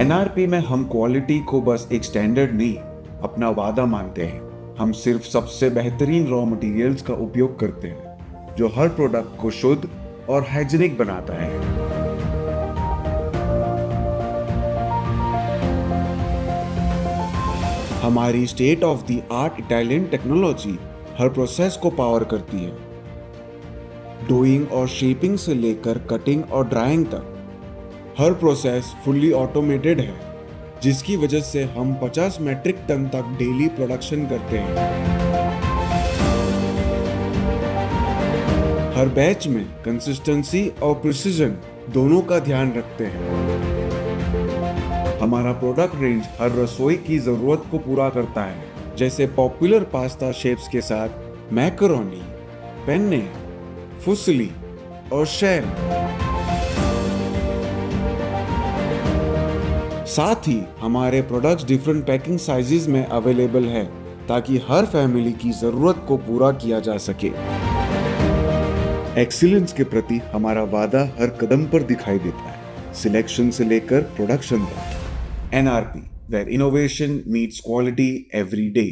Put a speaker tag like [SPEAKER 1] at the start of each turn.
[SPEAKER 1] NRP में हम quality को बस एक स्टैंडर्ड नहीं, अपना वादा मानते हैं। हम सिर्फ़ सबसे बेहतरीन रॉ मटेरियल्स का उपयोग करते हैं, जो हर प्रोडक्ट को शुद्ध और हाइजीनिक बनाता है। हमारी state of the art Italian technology her process को पावर करती है। डोइंग और शेपिंग से लेकर कटिंग और ड्राइंग तक हर प्रोसेस फुल्ली ऑटोमेटेड है, जिसकी वजह से हम 50 मैट्रिक टन तक डेली प्रोडक्शन करते हैं। हर बैच में कंसिस्टेंसी और प्रिसीजन दोनों का ध्यान रखते हैं। हमारा प्रोडक्ट रेंज हर रसोई की ज़रूरत को पूरा करता है, जैसे पॉपुलर पास्ता शेप्स के साथ मैकरोनी पेन्ने फुसली और शेल साथ ही हमारे प्रोडक्ट्स डिफरेंट पैकिंग साइजेस में अवेलेबल है, ताकि हर फैमिली की ज़रूरत को पूरा किया जा सके। एक्सीलेंस के प्रति हमारा वादा हर कदम पर दिखाई देता है। सिलेक्शन से लेकर प्रोडक्शन तक। NRP innovation meets quality every day